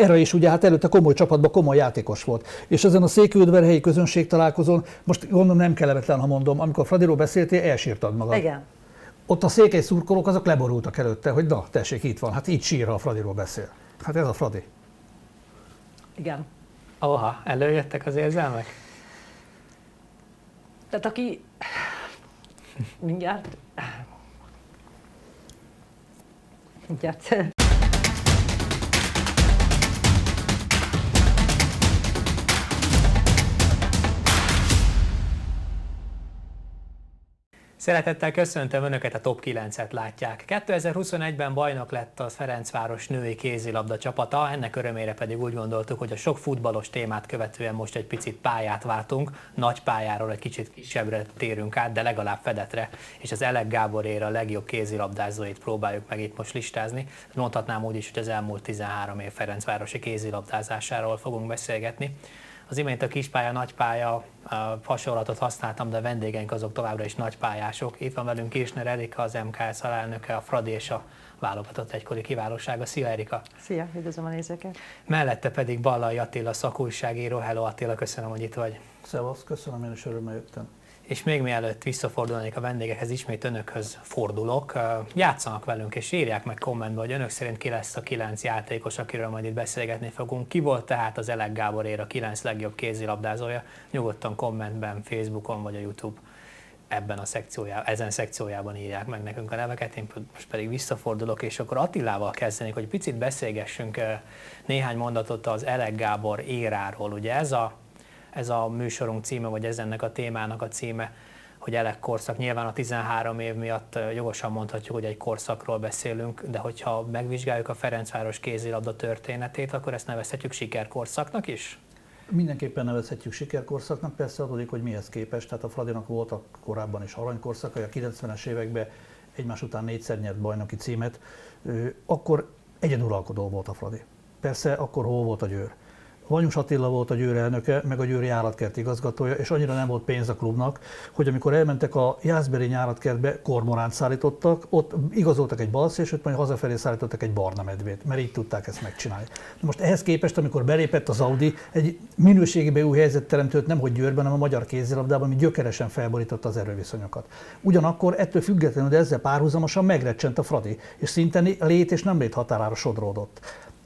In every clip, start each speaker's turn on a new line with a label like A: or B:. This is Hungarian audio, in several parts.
A: erre is ugye hát előtte komoly csapatban komoly játékos volt. És ezen a székődverhelyi közönség találkozón, most gondolom nem kellemetlen, ha mondom, amikor Fradiról beszéltél, elsírtad magad.
B: Igen.
A: Ott a székely szurkolók azok leborultak előtte, hogy na, tessék, itt van, hát így sír, ha a Fradiról beszél. Hát ez a Fradi.
B: Igen.
C: Oha, előjöttek az érzelmek?
B: Tehát aki mindjárt mindjárt
C: Szeretettel köszöntöm Önöket, a Top 9-et látják. 2021-ben bajnok lett a Ferencváros női kézilabda csapata, ennek örömére pedig úgy gondoltuk, hogy a sok futballos témát követően most egy picit pályát váltunk, nagy pályáról egy kicsit kisebbre térünk át, de legalább fedetre, és az Elek Gáborér a legjobb kézilabdázóit próbáljuk meg itt most listázni. Mondhatnám úgy is, hogy az elmúlt 13 év Ferencvárosi kézilabdázásáról fogunk beszélgetni. Az imént a kispálya, nagypálya hasonlatot használtam, de a vendégeink azok továbbra is nagypályások. Itt van velünk Kirchner Erika, az MKS alelnöke, a Fradi és a válogatott egykori kiválósága. Szia Erika!
B: Szia, üdvözlöm a nézőket!
C: Mellette pedig Ballai Attila, szakújságíró. Hello Attila, köszönöm, hogy itt vagy.
A: Szevasz, köszönöm, én is örömmel jöttem.
C: És még mielőtt visszafordulnék a vendégekhez, ismét önökhöz fordulok. Játszanak velünk és írják meg kommentbe, hogy önök szerint ki lesz a kilenc játékos, akiről majd itt beszélgetni fogunk. Ki volt tehát az Elek Gáborér a kilenc legjobb kézilabdázója? Nyugodtan kommentben, Facebookon vagy a YouTube ebben a szekciójában, ezen szekciójában írják meg nekünk a neveket, én most pedig visszafordulok, és akkor Attilával kezdenék, hogy picit beszélgessünk néhány mondatot az Elek Gábor éráról. Ugye ez a ez a műsorunk címe, vagy ez ennek a témának a címe, hogy elek korszak. Nyilván a 13 év miatt jogosan mondhatjuk, hogy egy korszakról beszélünk, de hogyha megvizsgáljuk a Ferencváros kézilabda történetét, akkor ezt nevezhetjük sikerkorszaknak is?
A: Mindenképpen nevezhetjük sikerkorszaknak, persze adódik, hogy mihez képest. Tehát a Fradinak voltak korábban is aranykorszakai, a 90-es években egymás után négyszer nyert bajnoki címet, akkor egyeduralkodó volt a Fradi. Persze akkor hol volt a győr? Vanyus Attila volt a Győr elnöke, meg a Győri állatkert igazgatója, és annyira nem volt pénz a klubnak, hogy amikor elmentek a Jászberi állatkertbe, kormoránt szállítottak, ott igazoltak egy balszélsőt, majd hazafelé szállítottak egy barna medvét, mert így tudták ezt megcsinálni. De most ehhez képest, amikor belépett az Audi, egy minőségében új helyzet teremtődött nem hogy Győrben, hanem a magyar kézilabdában, ami gyökeresen felborította az erőviszonyokat. Ugyanakkor ettől függetlenül, de ezzel párhuzamosan megrecsent a Fradi, és szinte lét és nem lét határára sodródott.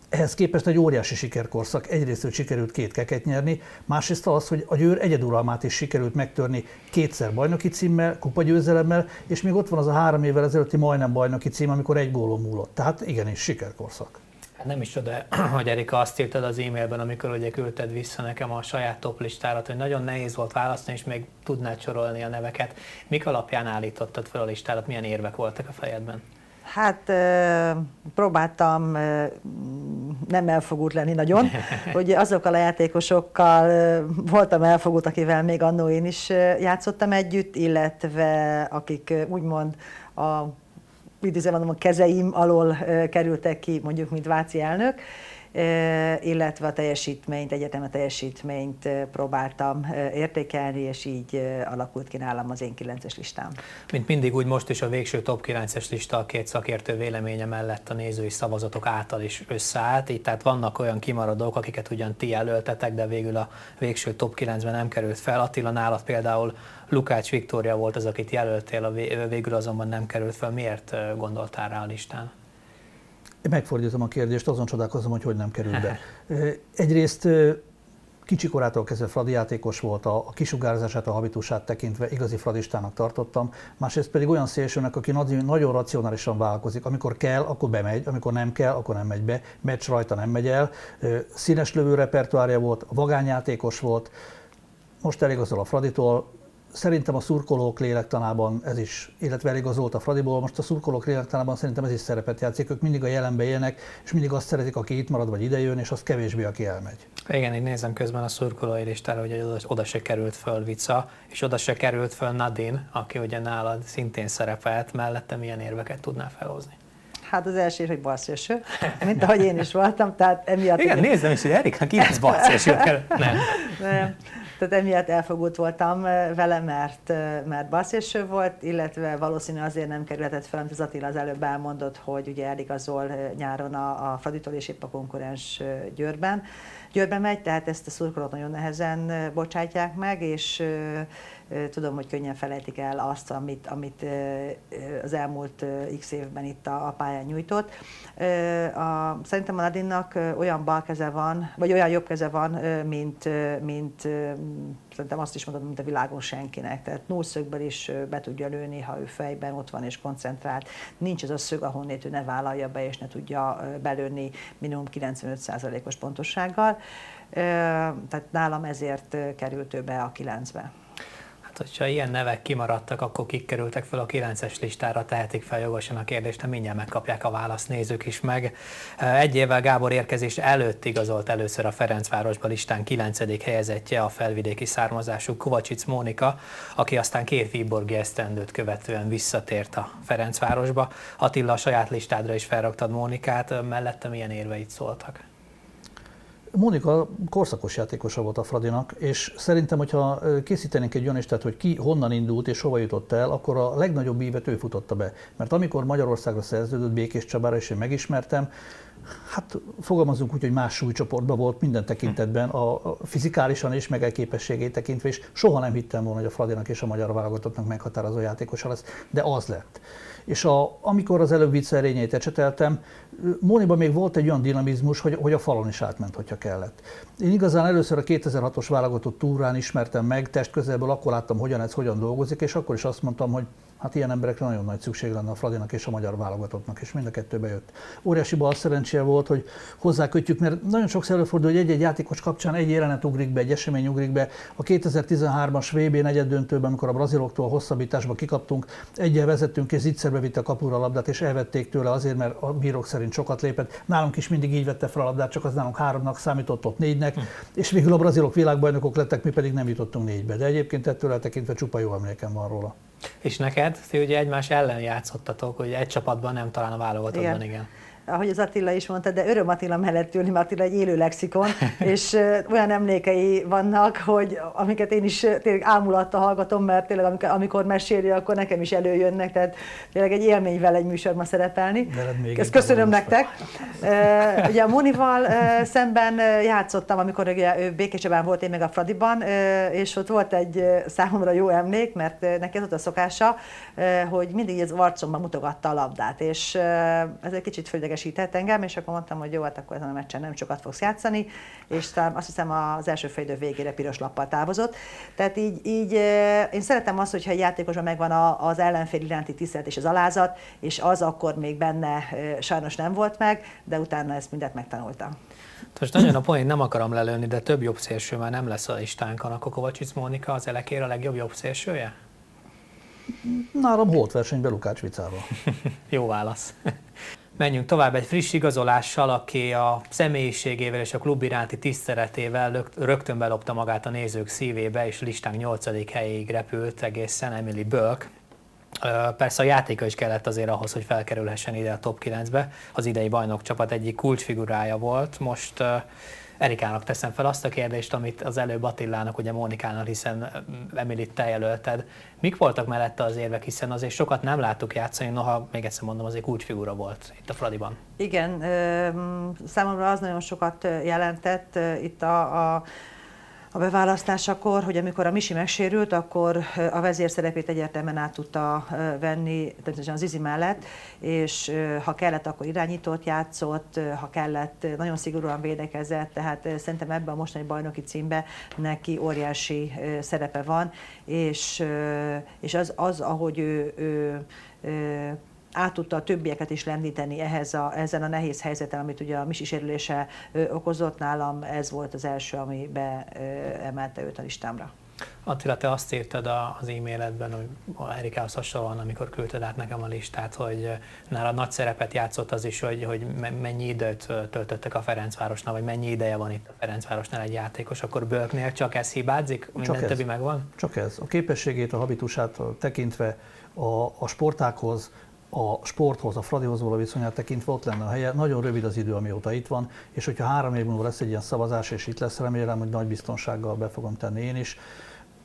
A: Ehhez képest egy óriási sikerkorszak. Egyrészt, hogy sikerült két keket nyerni, másrészt az, hogy a Győr egyeduralmát is sikerült megtörni kétszer bajnoki címmel, kupagyőzelemmel, és még ott van az a három évvel ezelőtti majdnem bajnoki cím, amikor egy gólon múlott. Tehát igenis sikerkorszak.
C: Hát nem is oda, hogy Erika azt írtad az e-mailben, amikor ugye küldted vissza nekem a saját top listárat, hogy nagyon nehéz volt választani, és még tudnád sorolni a neveket. Mik alapján állítottad fel a listárat, milyen érvek voltak a fejedben?
B: Hát próbáltam nem elfogult lenni nagyon, hogy azokkal a játékosokkal voltam elfogult, akivel még annó én is játszottam együtt, illetve akik úgymond a mondom, a kezeim alól kerültek ki, mondjuk, mint Váci elnök, illetve a teljesítményt, egyetem a teljesítményt próbáltam értékelni, és így alakult ki nálam az én 9-es listám.
C: Mint mindig, úgy most is a végső top 9-es lista a két szakértő véleménye mellett a nézői szavazatok által is összeállt, így tehát vannak olyan kimaradók, akiket ugyan ti jelöltetek, de végül a végső top 9-ben nem került fel. Attila nálad például Lukács Viktória volt az, akit jelöltél, a végül azonban nem került fel. Miért gondoltál rá a listán?
A: Megfordítom a kérdést, azon csodálkozom, hogy hogy nem került be. Egyrészt kicsi korától kezdve Fradi játékos volt, a, a kisugárzását, a habitusát tekintve igazi fradistának tartottam, másrészt pedig olyan szélsőnek, aki nagyon, racionálisan vállalkozik. Amikor kell, akkor bemegy, amikor nem kell, akkor nem megy be, meccs rajta nem megy el. Színes lövő repertoárja volt, vagányjátékos volt, most eligazol a Fraditól, Szerintem a szurkolók lélektanában ez is, illetve eligazolt a Fradiból, most a szurkolók lélektanában szerintem ez is szerepet játszik, ők mindig a jelenbe élnek, és mindig azt szeretik, aki itt marad vagy idejön, és az kevésbé, aki elmegy.
C: Igen, így nézem közben a szurkolói listára, hogy oda, se került föl Vica, és oda se került föl Nadine, aki ugye nálad szintén szerepelt, mellette milyen érveket tudná felhozni?
B: Hát az első, hogy balszélső, mint ahogy én is voltam, tehát emiatt...
C: Igen,
B: ugye,
C: nézem is, hogy Erika ki lesz balszélső. Nem.
B: nem. Tehát emiatt elfogult voltam eh, vele, mert, eh, mert balszélső volt, illetve valószínű azért nem kerülhetett fel, amit az Attila az előbb elmondott, hogy ugye eligazol eh, nyáron a, a Fraditól és épp a konkurens Győrben. Győrben megy, tehát ezt a szurkolót nagyon nehezen eh, bocsátják meg, és tudom, hogy könnyen felejtik el azt, amit, amit az elmúlt x évben itt a, a pályán nyújtott. A, szerintem a Nadinnak olyan bal keze van, vagy olyan jobb keze van, mint, mint szerintem azt is mondom, mint a világon senkinek. Tehát nullszögből is be tudja lőni, ha ő fejben ott van és koncentrált. Nincs az a szög, ahonnét ő ne vállalja be, és ne tudja belőni minimum 95%-os pontossággal. Eh, Tehát nálam ezért került ő be a 9-be.
C: Hát, hogyha ilyen nevek kimaradtak, akkor kik kerültek fel a 9-es listára, tehetik fel jogosan a kérdést, de mindjárt megkapják a választ, nézzük is meg. Egy évvel Gábor érkezés előtt igazolt először a Ferencvárosba listán 9. helyezettje a felvidéki származású Kovacsic Mónika, aki aztán két Viborgi esztendőt követően visszatért a Ferencvárosba. Attila, a saját listádra is felraktad Mónikát, mellette milyen érveit szóltak?
A: Mónika korszakos játékosa volt a Fradinak, és szerintem, hogyha készítenénk egy olyan listát, hogy ki honnan indult és hova jutott el, akkor a legnagyobb ívet ő futotta be. Mert amikor Magyarországra szerződött Békés Csabára, és én megismertem, hát fogalmazunk úgy, hogy más súlycsoportban volt minden tekintetben, a fizikálisan és meg képességét tekintve, és soha nem hittem volna, hogy a Fradinak és a magyar válogatottnak meghatározó játékosa lesz, de az lett. És a, amikor az előbb viccerényeit ecseteltem, Móniban még volt egy olyan dinamizmus, hogy, hogy a falon is átment, hogyha kellett. Én igazán először a 2006-os válogatott túrán ismertem meg, testközelből akkor láttam, hogyan ez hogyan dolgozik, és akkor is azt mondtam, hogy hát ilyen emberekre nagyon nagy szükség lenne a Fradinak és a magyar válogatottnak, és mind a kettő bejött. Óriási bal szerencséje volt, hogy hozzákötjük, mert nagyon sokszor előfordul, hogy egy-egy játékos kapcsán egy jelenet ugrik be, egy esemény ugrik be. A 2013-as VB negyed döntőben, amikor a braziloktól a hosszabbításba kikaptunk, egyel vezettünk, és zicserbe vitte a kapura a labdát, és elvették tőle azért, mert a bírók szerint sokat lépett. Nálunk is mindig így vette fel a labdát, csak az nálunk háromnak számított, ott négynek, és végül a brazilok világbajnokok lettek, mi pedig nem jutottunk négybe. De egyébként ettől eltekintve csupa jó emlékem van róla.
C: És neked, ti ugye egymás ellen játszottatok, hogy egy csapatban nem, talán a válogatottban, igen. igen
B: ahogy az Attila is mondta, de öröm Attila mellett ülni, mert Attila egy élő lexikon, és olyan emlékei vannak, hogy amiket én is tényleg ámulatta hallgatom, mert tényleg amikor, amikor meséli, akkor nekem is előjönnek, tehát tényleg egy élmény vele egy műsorban szerepelni. Ezt köszönöm nektek. Uh, ugye a Monival uh, szemben játszottam, amikor ugye ő Békécseben volt, én meg a Fradiban, uh, és ott volt egy számomra jó emlék, mert neki ez volt a szokása, hogy mindig az arcomban mutogatta a labdát, és ez egy kicsit földeges idegesített engem, és akkor mondtam, hogy jó, hát akkor ezen a meccsen nem sokat fogsz játszani, és azt hiszem az első félidő végére piros lappal távozott. Tehát így, így én szeretem azt, hogyha egy játékosban megvan az ellenfél iránti tisztelet és az alázat, és az akkor még benne sajnos nem volt meg, de utána ezt mindent megtanultam.
C: Most nagyon a poén nem akarom lelőni, de több jobb szélső már nem lesz a listánkon. Akkor Kovacsic Mónika az elekér a legjobb jobb szélsője?
A: Nálam volt versenyben Lukács Vicával.
C: Jó válasz. Menjünk tovább egy friss igazolással, aki a személyiségével és a klub iránti tiszteletével rögtön belopta magát a nézők szívébe, és listánk 8. helyéig repült egészen Emily Burke. Persze a játéka is kellett azért ahhoz, hogy felkerülhessen ide a top 9-be. Az idei bajnokcsapat egyik kulcsfigurája volt. Most Erikának teszem fel azt a kérdést, amit az előbb Attilának, ugye Mónikának, hiszen Emilit te jelölted. Mik voltak mellette az érvek, hiszen azért sokat nem láttuk játszani, noha még egyszer mondom, azért kulcsfigura volt itt a Fradiban.
B: Igen, számomra az nagyon sokat jelentett itt a, a a beválasztásakor, hogy amikor a Misi megsérült, akkor a vezér szerepét egyértelműen át tudta venni, természetesen az Izi mellett, és ha kellett, akkor irányítót játszott, ha kellett, nagyon szigorúan védekezett, tehát szerintem ebben a mostani bajnoki címben neki óriási szerepe van, és, és az, az ahogy ő, ő, ő át tudta a többieket is lendíteni ehhez a, ezen a nehéz helyzeten, amit ugye a Misi sérülése okozott nálam, ez volt az első, ami beemelte őt a listámra.
C: Attila, te azt írtad az e-mailedben, hogy Erikához hasonlóan, amikor küldted át nekem a listát, hogy nála nagy szerepet játszott az is, hogy, hogy mennyi időt töltöttek a Ferencvárosnál, vagy mennyi ideje van itt a Ferencvárosnál egy játékos, akkor Bölknél csak ez hibázik? Minden csak ez. többi megvan?
A: Csak ez. A képességét, a habitusát tekintve a, a sportákhoz, a sporthoz, a Fradihoz való viszonyát tekintve ott lenne a helye. Nagyon rövid az idő, amióta itt van, és hogyha három év múlva lesz egy ilyen szavazás, és itt lesz, remélem, hogy nagy biztonsággal be fogom tenni én is.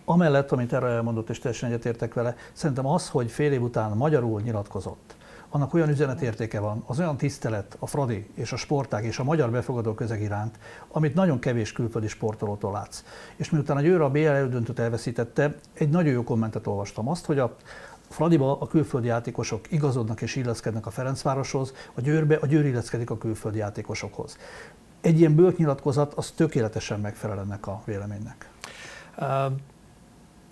A: Amellett, amit erre elmondott, és teljesen egyetértek vele, szerintem az, hogy fél év után magyarul nyilatkozott, annak olyan üzenetértéke van, az olyan tisztelet a Fradi és a sporták és a magyar befogadó közeg iránt, amit nagyon kevés külföldi sportolótól látsz. És miután a Győr a BL elődöntőt elveszítette, egy nagyon jó kommentet olvastam azt, hogy a Fradiba a külföldi játékosok igazodnak és illeszkednek a Ferencvároshoz, a Győrbe a Győr illeszkedik a külföldi játékosokhoz. Egy ilyen bőt nyilatkozat az tökéletesen megfelel ennek a véleménynek. Uh,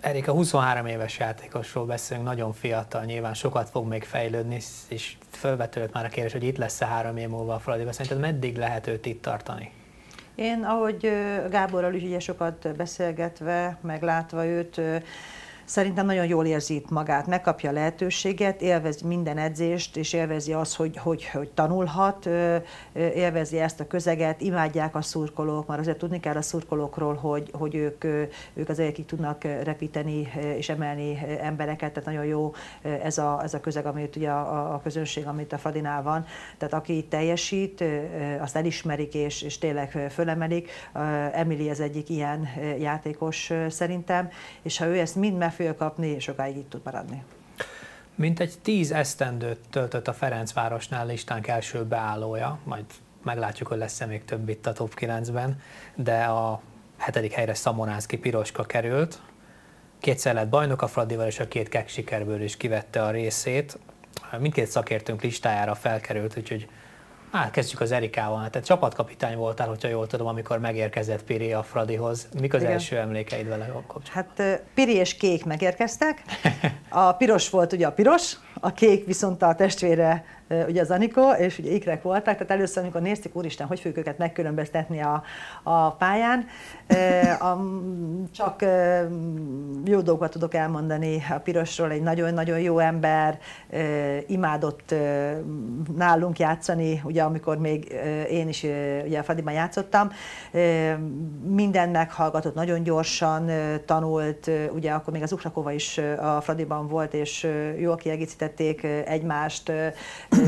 C: Erika 23 éves játékosról beszélünk, nagyon fiatal, nyilván sokat fog még fejlődni, és felvetődött már a kérdés, hogy itt lesz-e három év múlva a Fradiba. Szerinted meddig lehet őt itt tartani?
B: Én, ahogy Gáborral is ugye sokat beszélgetve, meglátva őt, szerintem nagyon jól érzi itt magát, megkapja a lehetőséget, élvezi minden edzést, és élvezi azt, hogy, hogy, hogy tanulhat, élvezi ezt a közeget, imádják a szurkolók, már azért tudni kell a szurkolókról, hogy, hogy ők, ők az akik tudnak repíteni és emelni embereket, tehát nagyon jó ez a, ez a közeg, amit ugye a, a közönség, amit a Fadinál van, tehát aki teljesít, azt elismerik és, és tényleg fölemelik. Emily az egyik ilyen játékos szerintem, és ha ő ezt mind fogja kapni, sokáig itt tud maradni.
C: Mint egy tíz esztendőt töltött a Ferencvárosnál listánk első beállója, majd meglátjuk, hogy lesz-e még több itt a top 9-ben, de a hetedik helyre Szamonánszki Piroska került. Kétszer lett bajnok a Fradival, és a két kek sikerből is kivette a részét. Mindkét szakértőnk listájára felkerült, úgyhogy Hát kezdjük az Erikával. Tehát csapatkapitány voltál, hogyha jól tudom, amikor megérkezett Piri a Fradihoz. Mik az Igen. első emlékeid vele kapcsolatban?
B: Hát Piri és Kék megérkeztek. A piros volt ugye a piros, a kék viszont a testvére ugye az Anikó, és ugye ikrek voltak, tehát először, amikor néztük, úristen, hogy fogjuk őket megkülönböztetni a, a pályán, a, csak jó dolgokat tudok elmondani a Pirosról, egy nagyon-nagyon jó ember, imádott nálunk játszani, ugye amikor még én is ugye a Fradiban játszottam, minden meghallgatott, nagyon gyorsan tanult, ugye akkor még az Ukrakova is a Fradiban volt, és jól kiegészítették egymást,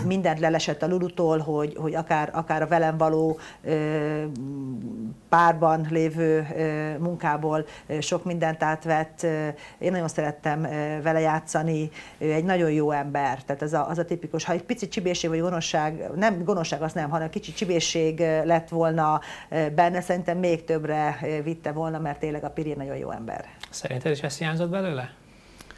B: mindent lelesett a Lulutól, hogy, hogy akár, akár a velem való párban lévő munkából sok mindent átvett. Én nagyon szerettem vele játszani, ő egy nagyon jó ember, tehát az a, az a tipikus, ha egy pici csibészség vagy gonoszság, nem gonoszság az nem, hanem kicsi csibészség lett volna benne, szerintem még többre vitte volna, mert tényleg a Piri nagyon jó ember.
C: Szerinted is ezt hiányzott belőle?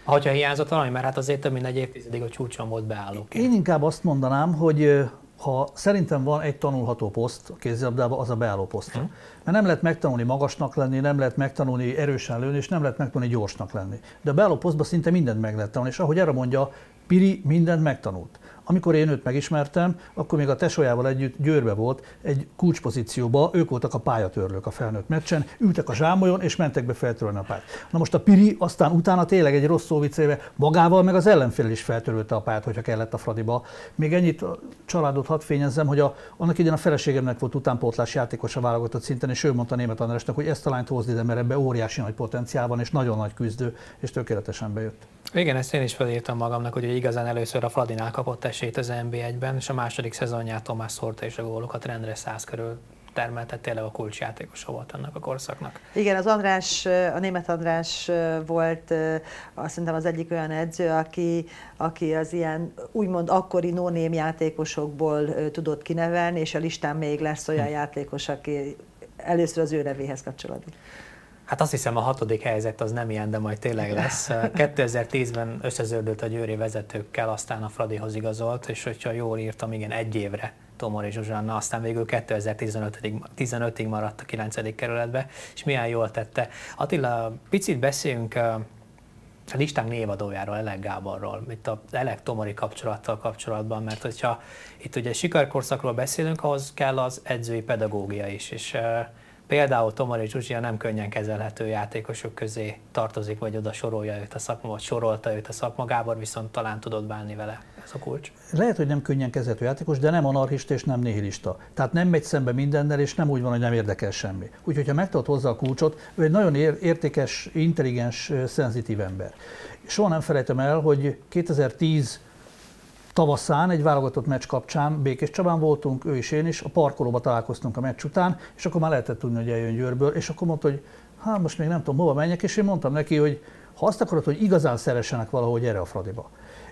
C: Hogyha hiányzott valami, mert hát azért több mint egy évtizedig a csúcson volt beállóként.
A: Én inkább azt mondanám, hogy ha szerintem van egy tanulható poszt a kézilabdában, az a beálló poszt. Hmm. Mert nem lehet megtanulni magasnak lenni, nem lehet megtanulni erősen lőni, és nem lehet megtanulni gyorsnak lenni. De a beálló posztban szinte mindent meg lehet tanulni, és ahogy erre mondja, Piri mindent megtanult. Amikor én őt megismertem, akkor még a tesójával együtt Győrbe volt egy kulcspozícióba, ők voltak a pályatörlők a felnőtt meccsen, ültek a zsámolyon és mentek be feltörölni a pályát. Na most a Piri aztán utána tényleg egy rossz szó magával meg az ellenfél is feltörölte a pályát, hogyha kellett a Fradiba. Még ennyit a családot hadd fényezzem, hogy a, annak idén a feleségemnek volt utánpótlás játékos a válogatott szinten, és ő mondta német Andrásnak, hogy ezt a lányt hozd ide, mert ebbe óriási nagy potenciál van, és nagyon nagy küzdő, és tökéletesen bejött.
C: Igen, ezt én is felírtam magamnak, hogy igazán először a Fradinál kapott esélyt az NB1-ben, és a második szezonját Tomás szórta és a gólokat rendre száz körül termelte, tényleg a kulcsjátékosa volt ennek a korszaknak.
B: Igen, az András, a német András volt azt szerintem az egyik olyan edző, aki, aki az ilyen úgymond akkori no játékosokból tudott kinevelni, és a listán még lesz olyan hm. játékos, aki először az ő nevéhez kapcsolódik.
C: Hát azt hiszem a hatodik helyzet az nem ilyen, de majd tényleg lesz. 2010-ben összeződött a győri vezetőkkel, aztán a Fradihoz igazolt, és hogyha jól írtam, igen, egy évre Tomori Zsuzsanna, aztán végül 2015-ig 15 maradt a 9. kerületbe, és milyen jól tette. Attila, picit beszéljünk a listánk névadójáról, Elek Gáborról, itt a Elek Tomori kapcsolattal kapcsolatban, mert hogyha itt ugye sikerkorszakról beszélünk, ahhoz kell az edzői pedagógia is, és Például Tomari Zsuzsia nem könnyen kezelhető játékosok közé tartozik, vagy oda sorolja őt a szakma, vagy sorolta őt a szakma. Gábor viszont talán tudott bánni vele, ez a kulcs.
A: Lehet, hogy nem könnyen kezelhető játékos, de nem anarchista és nem nihilista. Tehát nem megy szembe mindennel, és nem úgy van, hogy nem érdekel semmi. Úgyhogy, ha megtart hozzá a kulcsot, ő egy nagyon értékes, intelligens, szenzitív ember. Soha nem felejtem el, hogy 2010 tavaszán egy válogatott meccs kapcsán Békés Csabán voltunk, ő is én is, a parkolóba találkoztunk a meccs után, és akkor már lehetett tudni, hogy eljön Győrből, és akkor mondta, hogy hát most még nem tudom, hova menjek, és én mondtam neki, hogy ha azt akarod, hogy igazán szeressenek valahogy erre a Fradiba.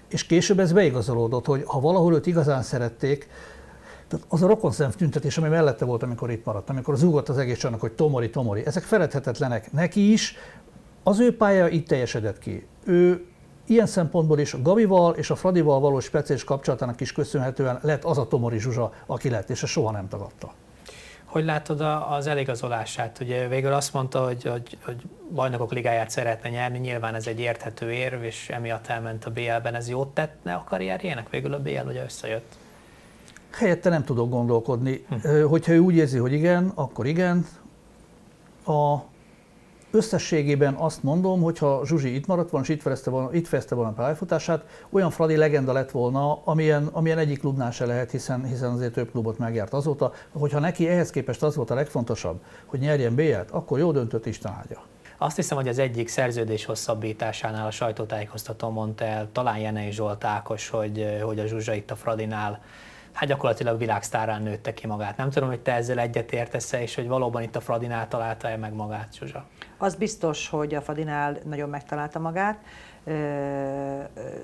A: És később ez beigazolódott, hogy ha valahol őt igazán szerették, tehát az a rokonszem tüntetés, ami mellette volt, amikor itt maradt, amikor az ugott az egész csanak, hogy Tomori, Tomori, ezek feledhetetlenek neki is, az ő pálya itt teljesedett ki. Ő ilyen szempontból is a Gavival és a Fradival való speciális kapcsolatának is köszönhetően lett az a Tomori Zsuzsa, aki lett, és soha nem tagadta.
C: Hogy látod az eligazolását? Ugye végül azt mondta, hogy, hogy, hogy bajnokok ligáját szeretne nyerni, nyilván ez egy érthető érv, és emiatt elment a BL-ben. Ez jót tette a karrierjének végül a BL, ugye összejött?
A: Helyette nem tudok gondolkodni. Hm. Hogyha ő úgy érzi, hogy igen, akkor igen. A összességében azt mondom, hogy ha Zsuzsi itt maradt volna, és itt fejezte volna, itt fejezte volna a pályafutását, olyan Fradi legenda lett volna, amilyen, amilyen egyik klubnál se lehet, hiszen, hiszen azért több klubot megjárt azóta. Hogyha neki ehhez képest az volt a legfontosabb, hogy nyerjen b akkor jó döntött Isten ágya.
C: Azt hiszem, hogy az egyik szerződés hosszabbításánál a sajtótájékoztató mondta el, talán Jenei Zsolt Ákos, hogy, hogy a Zsuzsa itt a Fradinál hát gyakorlatilag világsztárán nőtte ki magát. Nem tudom, hogy te ezzel egyetértesz és hogy valóban itt a Fradinál találta-e meg magát, Zsuzsa?
B: Az biztos, hogy a Fadinál nagyon megtalálta magát.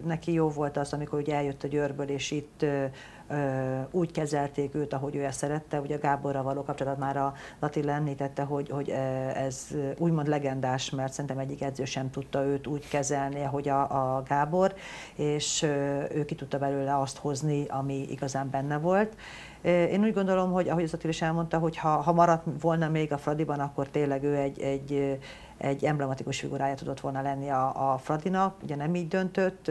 B: Neki jó volt az, amikor ugye eljött a Győrből, és itt úgy kezelték őt, ahogy ő ezt szerette. Ugye Gáborra való kapcsolat már a Attila említette, hogy, hogy ez úgymond legendás, mert szerintem egyik edző sem tudta őt úgy kezelni, ahogy a, a Gábor, és ő ki tudta belőle azt hozni, ami igazán benne volt. Én úgy gondolom, hogy ahogy az Attila is elmondta, hogy ha, ha maradt volna még a Fradiban, akkor tényleg ő egy, egy, egy emblematikus figurája tudott volna lenni a, a Fradinak. Ugye nem így döntött,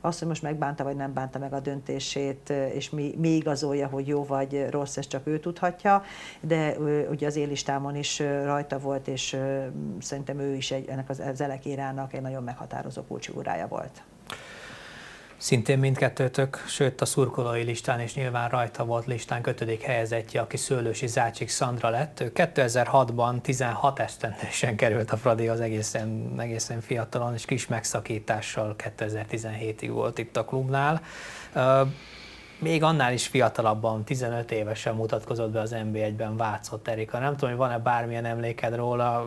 B: azt, hogy most megbánta vagy nem bánta meg a döntését, és mi, mi igazolja, hogy jó vagy rossz, ezt csak ő tudhatja, de ugye az élistámon is rajta volt, és szerintem ő is egy, ennek az, az elekérának egy nagyon meghatározó kulcsfigurája volt.
C: Szintén mindkettőtök, sőt a szurkolói listán is nyilván rajta volt listán kötödik helyezettje, aki Szőlősi Zácsik Szandra lett. Ő 2006-ban 16 esztendősen került a Fradi az egészen, egészen fiatalon, és kis megszakítással 2017-ig volt itt a klubnál. Még annál is fiatalabban, 15 évesen mutatkozott be az NB1-ben Vácott Erika. Nem tudom, hogy van-e bármilyen emléked róla,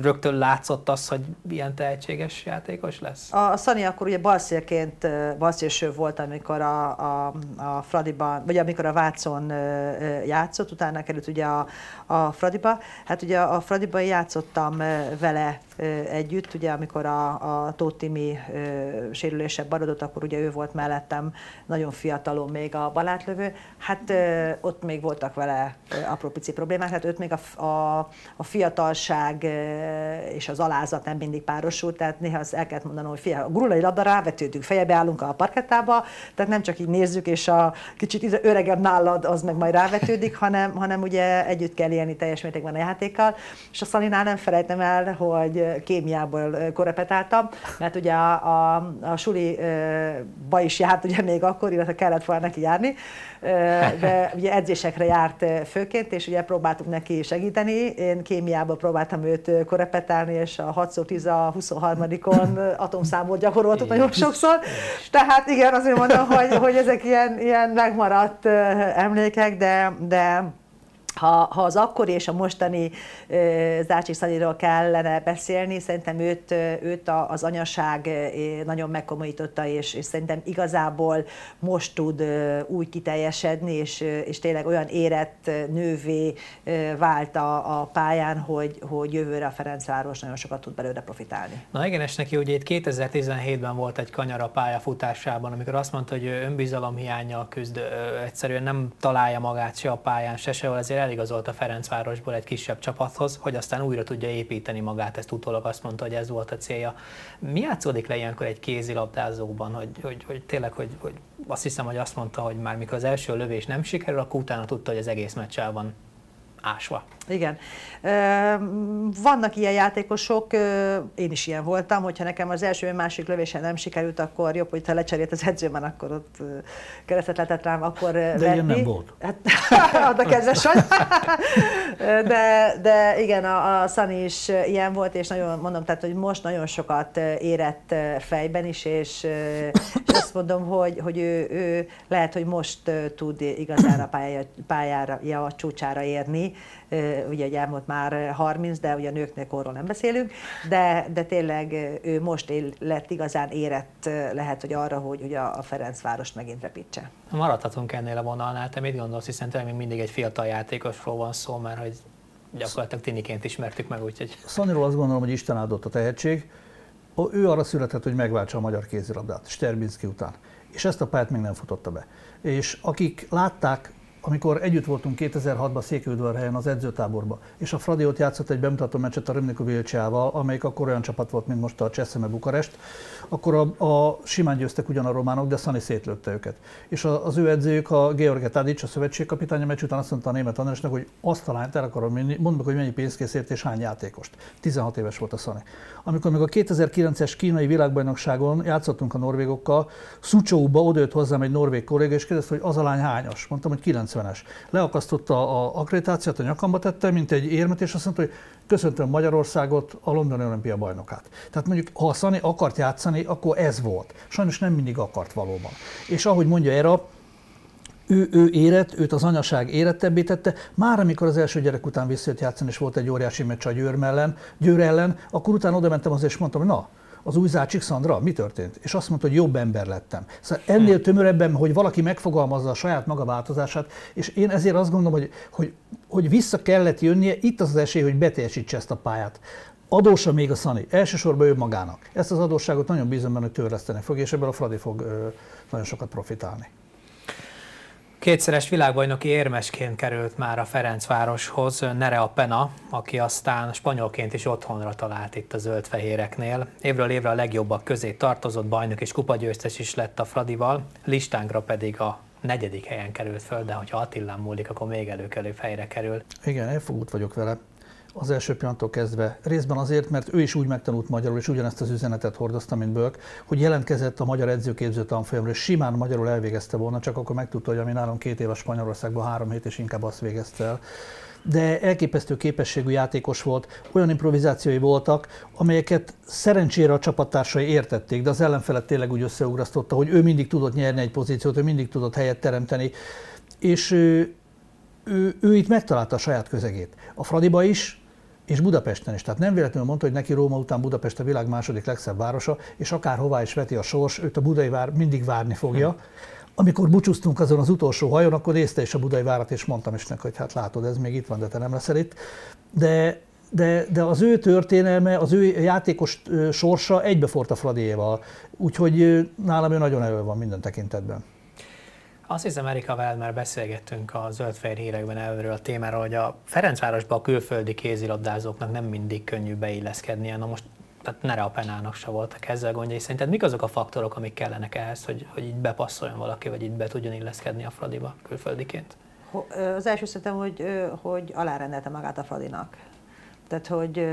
C: rögtön látszott az, hogy ilyen tehetséges játékos lesz?
B: A Szani akkor ugye balszélként, balszélső volt, amikor a, a, a Fradiban, vagy amikor a Vácon játszott, utána került ugye a, a Fradiba. Hát ugye a Fradiban játszottam vele együtt, ugye amikor a, a Tóth Timi sérülése barodott, akkor ugye ő volt mellettem nagyon fiatalon még a balátlövő. Hát ott még voltak vele apró pici problémák, hát őt még a, a, a fiatalság és az alázat nem mindig párosult, tehát néha azt el kellett mondanom, hogy fia, a gurulai labda rávetődünk, fejebe állunk a parkettába, tehát nem csak így nézzük, és a kicsit öregebb nálad az meg majd rávetődik, hanem, hanem ugye együtt kell élni teljes mértékben a játékkal. És a Szalinál nem felejtem el, hogy kémiából korepetáltam, mert ugye a, a, a suliba is járt ugye még akkor, illetve kellett volna neki járni, de ugye edzésekre járt főként, és ugye próbáltuk neki segíteni. Én kémiából próbáltam őt korepetálni, és a 6 10 a 23-on atomszámot gyakoroltuk nagyon sokszor. Tehát igen, azért mondom, hogy, hogy ezek ilyen, ilyen megmaradt emlékek, de, de ha, ha az akkori és a mostani Zácsik Szaliról kellene beszélni, szerintem őt, őt az anyaság nagyon megkomolyította, és, és szerintem igazából most tud úgy kiteljesedni, és, és tényleg olyan érett nővé vált a, a pályán, hogy, hogy jövőre a Ferencváros nagyon sokat tud belőle profitálni.
C: Na igen, és neki ugye itt 2017-ben volt egy kanyar a pályafutásában, amikor azt mondta, hogy önbizalomhiányjal küzd, egyszerűen nem találja magát se a pályán, se sehol, ezért eligazolt a Ferencvárosból egy kisebb csapathoz, hogy aztán újra tudja építeni magát, ezt utólag azt mondta, hogy ez volt a célja. Mi játszódik le ilyenkor egy kézilabdázóban, hogy, hogy, hogy tényleg, hogy, hogy azt hiszem, hogy azt mondta, hogy már mikor az első lövés nem sikerül, akkor utána tudta, hogy az egész meccsel van ásva.
B: Igen. Vannak ilyen játékosok, én is ilyen voltam, hogyha nekem az első, másik lövésen nem sikerült, akkor jobb, hogy te lecserélt az edzőben, akkor ott keresztet lehetett rám, akkor
A: De
B: vetni.
A: ilyen nem volt.
B: Hát, a kedves vagy. de, de igen, a, a Szani is ilyen volt, és nagyon mondom, tehát, hogy most nagyon sokat érett fejben is, és, és azt mondom, hogy, hogy ő, ő lehet, hogy most tud igazán a pályája, pályára, a csúcsára érni, ugye egy elmúlt már 30, de ugye a nőknek korról nem beszélünk, de, de tényleg ő most él, lett igazán érett lehet, hogy arra, hogy, a, a Ferencvárost megint repítse.
C: Maradhatunk ennél a vonalnál, te mit gondolsz, hiszen tényleg még mindig egy fiatal játékosról van szó, mert hogy gyakorlatilag tiniként ismertük meg, úgyhogy...
A: Szaniról azt gondolom, hogy Isten áldott a tehetség. Ő arra született, hogy megváltsa a magyar kézilabdát, Sterbinski után. És ezt a pályát még nem futotta be. És akik látták amikor együtt voltunk 2006-ban Székelyudvarhelyen az edzőtáborba, és a Fradi ott játszott egy bemutató meccset a Römnikó Vilcseával, amelyik akkor olyan csapat volt, mint most a Cseszeme Bukarest, akkor a, a simán győztek ugyan a románok, de Szani szétlőtte őket. És a, az ő edzőjük, a George Tadic, a szövetségkapitány, a meccs után azt mondta a német Andrásnak, hogy azt a lányt el akarom menni, mondd meg, hogy mennyi pénzkészért és hány játékost. 16 éves volt a Szani. Amikor még a 2009-es kínai világbajnokságon játszottunk a norvégokkal, Szucsóba odőtt hozzám egy norvég kolléga, és kérdezte, hogy az a lány hányas. Mondtam, hogy 90-es. Leakasztotta a akkreditációt, a nyakamba tette, mint egy érmet, és azt mondta, hogy köszöntöm Magyarországot, a Londoni olimpia bajnokát. Tehát mondjuk, ha a Szani akart játszani, akkor ez volt. Sajnos nem mindig akart valóban. És ahogy mondja Era, ő, ő érett, őt az anyaság érettebbé tette. Már amikor az első gyerek után visszajött játszani, és volt egy óriási meccs a Győr ellen, Győr ellen, akkor utána oda mentem azért, és mondtam, hogy na, az új Zácsik Szandra, mi történt? És azt mondta, hogy jobb ember lettem. Szóval ennél tömörebben, hogy valaki megfogalmazza a saját maga változását, és én ezért azt gondolom, hogy, hogy, hogy vissza kellett jönnie, itt az az esély, hogy beteljesítse ezt a pályát. Adósa még a Szani, elsősorban ő magának. Ezt az adósságot nagyon bízom benne, hogy törleszteni fog, és ebből a Fradi fog ö, nagyon sokat profitálni.
C: Kétszeres világbajnoki érmesként került már a Ferencvároshoz Nerea Pena, aki aztán spanyolként is otthonra talált itt a zöldfehéreknél. Évről évre a legjobbak közé tartozott bajnok és kupagyőztes is lett a Fradival, listánkra pedig a negyedik helyen került föl, de hogyha Attilán múlik, akkor még előkelőbb helyre kerül.
A: Igen, elfogult vagyok vele az első pillanattól kezdve. Részben azért, mert ő is úgy megtanult magyarul, és ugyanezt az üzenetet hordozta, mint Bölk, hogy jelentkezett a magyar edzőképző tanfolyamra, és simán magyarul elvégezte volna, csak akkor megtudta, hogy ami nálam két éves Spanyolországban három hét, és inkább azt végezte el de elképesztő képességű játékos volt, olyan improvizációi voltak, amelyeket szerencsére a csapattársai értették, de az ellenfelet tényleg úgy összeugrasztotta, hogy ő mindig tudott nyerni egy pozíciót, ő mindig tudott helyet teremteni, és ő, ő, ő itt megtalálta a saját közegét. A Fradiba is, és Budapesten is. Tehát nem véletlenül mondta, hogy neki Róma után Budapest a világ második legszebb városa, és akárhová is veti a sors, őt a budai vár mindig várni fogja. Amikor búcsúztunk azon az utolsó hajon, akkor nézte is a budai várat, és mondtam is neki, hogy hát látod, ez még itt van, de te nem leszel itt. De, de, de az ő történelme, az ő játékos sorsa egybefort a Fradiéval. Úgyhogy nálam ő nagyon elő van minden tekintetben.
C: Azt hiszem, Erika Veld már beszélgettünk a zöldfehér hírekben erről a témáról, hogy a Ferencvárosban a külföldi kézilabdázóknak nem mindig könnyű beilleszkednie. Na most tehát Nere a penának se voltak ezzel gondjai. Szerinted mik azok a faktorok, amik kellenek ehhez, hogy, hogy így bepasszoljon valaki, vagy így be tudjon illeszkedni a Fradiba külföldiként?
B: Az első szerintem, hogy, hogy alárendelte magát a Fradinak. Tehát, hogy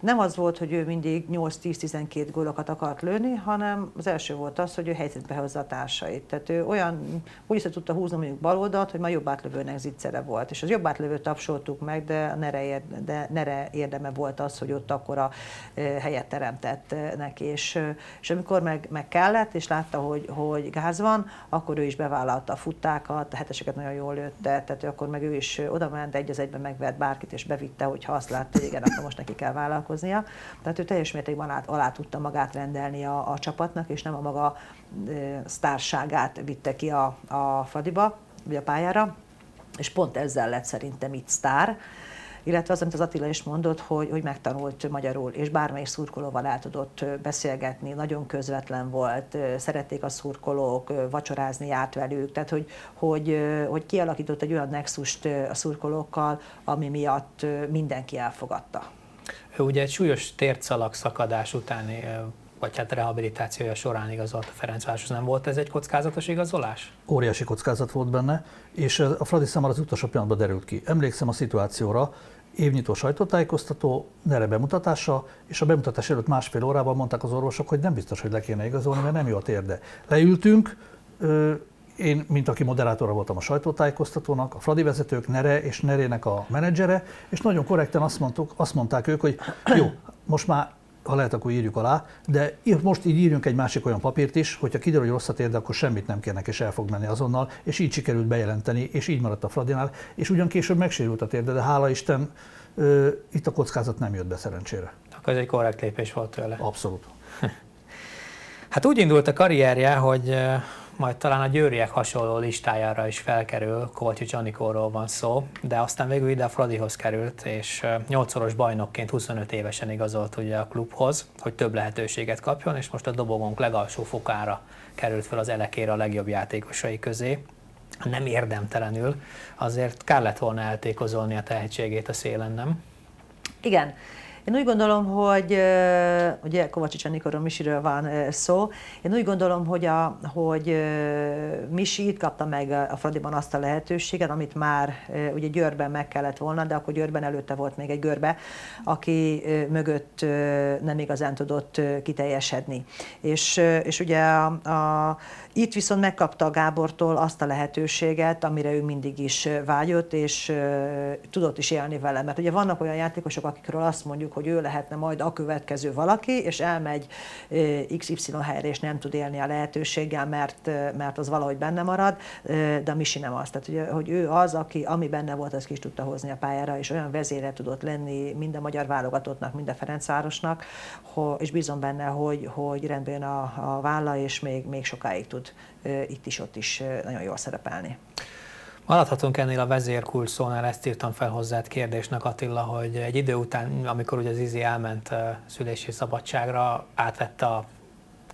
B: nem az volt, hogy ő mindig 8-10-12 gólokat akart lőni, hanem az első volt az, hogy ő helyzetbe hozza a társait. Tehát ő olyan, úgy össze tudta húzni mondjuk bal oldalt, hogy már jobb átlövőnek zicsere volt. És az jobb átlövőt tapsoltuk meg, de a nere, de nere érdeme volt az, hogy ott akkor a helyet teremtett neki. És, és amikor meg, meg kellett, és látta, hogy, hogy gáz van, akkor ő is bevállalta a futtákat, a heteseket nagyon jól lőtte, tehát akkor meg ő is oda ment, egy az egyben megvert bárkit, és bevitte, hogyha azt látta, hogy igen, akkor most neki kell vállalkozni foglalkoznia. Tehát ő teljes mértékben alá, alá tudta magát rendelni a, a csapatnak, és nem a maga e, sztárságát vitte ki a, a Fradiba, vagy a pályára, és pont ezzel lett szerintem itt sztár illetve az, amit az Attila is mondott, hogy, hogy megtanult magyarul, és bármelyik szurkolóval el tudott beszélgetni, nagyon közvetlen volt, szerették a szurkolók, vacsorázni járt velük, tehát hogy, hogy, hogy kialakított egy olyan nexust a szurkolókkal, ami miatt mindenki elfogadta.
C: Ő ugye egy súlyos tércalak szakadás után vagy hát rehabilitációja során igazolt a Ferencvároshoz. Nem volt ez egy kockázatos igazolás?
A: Óriási kockázat volt benne, és a Fradi számára az utolsó pillanatban derült ki. Emlékszem a szituációra, évnyitó sajtótájékoztató, nere bemutatása, és a bemutatás előtt másfél órával mondták az orvosok, hogy nem biztos, hogy le kéne igazolni, mert nem jó a térde. Leültünk, én, mint aki moderátora voltam a sajtótájékoztatónak, a Fradi vezetők, Nere és Nerének a menedzsere, és nagyon korrekten azt, mondtuk, azt mondták ők, hogy jó, most már ha lehet, akkor írjuk alá, de most így írjunk egy másik olyan papírt is, hogyha kiderül, hogy rosszat ér, de akkor semmit nem kérnek, és el fog menni azonnal, és így sikerült bejelenteni, és így maradt a Fradinál, és ugyan később megsérült a térde, de hála Isten, ö, itt a kockázat nem jött be szerencsére.
C: Akkor ez egy korrekt lépés volt tőle.
A: Abszolút.
C: hát úgy indult a karrierje, hogy majd talán a győriek hasonló listájára is felkerül, Kovácsics Anikóról van szó, de aztán végül ide a Fradihoz került, és 8-szoros bajnokként 25 évesen igazolt ugye a klubhoz, hogy több lehetőséget kapjon, és most a dobogónk legalsó fokára került fel az elekére a legjobb játékosai közé. Nem érdemtelenül, azért kell lett volna eltékozolni a tehetségét a szélen, nem?
B: Igen. Én úgy gondolom, hogy ugye Kovacsics Nikoron Misiről van szó, én úgy gondolom, hogy, a, hogy Misi itt kapta meg a Fradiban azt a lehetőséget, amit már ugye Győrben meg kellett volna, de akkor Győrben előtte volt még egy Görbe, aki mögött nem igazán tudott kiteljesedni. És, és ugye a, a itt viszont megkapta Gábortól azt a lehetőséget, amire ő mindig is vágyott, és tudott is élni vele. Mert ugye vannak olyan játékosok, akikről azt mondjuk, hogy ő lehetne majd a következő valaki, és elmegy XY helyre, és nem tud élni a lehetőséggel, mert, mert az valahogy benne marad, de a Misi nem az. Tehát, hogy, hogy ő az, aki ami benne volt, az ki is tudta hozni a pályára, és olyan vezére tudott lenni mind a magyar válogatottnak, mind a Ferencvárosnak, és bízom benne, hogy, hogy rendben a, a válla, és még, még sokáig tud itt is, ott is nagyon jól szerepelni.
C: Maradhatunk ennél a vezérkult szónál, ezt írtam fel hozzád kérdésnek Attila, hogy egy idő után, amikor ugye az Izi elment szülési szabadságra, átvette a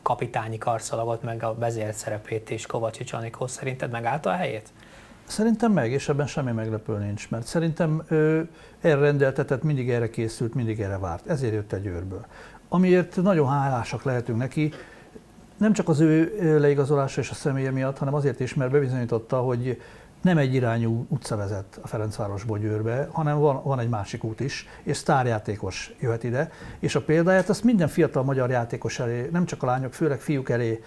C: kapitányi karszalagot, meg a vezér szerepét is Kovacsics Anikó, szerinted megállta a helyét?
A: Szerintem meg, és ebben semmi meglepő nincs, mert szerintem ő erre rendeltetett, mindig erre készült, mindig erre várt. Ezért jött egy őrből. Amiért nagyon hálásak lehetünk neki, nem csak az ő leigazolása és a személye miatt, hanem azért is, mert bebizonyította, hogy nem egy irányú utca vezet a Ferencvárosból Győrbe, hanem van, van egy másik út is, és sztárjátékos jöhet ide, és a példáját azt minden fiatal magyar játékos elé, nem csak a lányok, főleg fiúk elé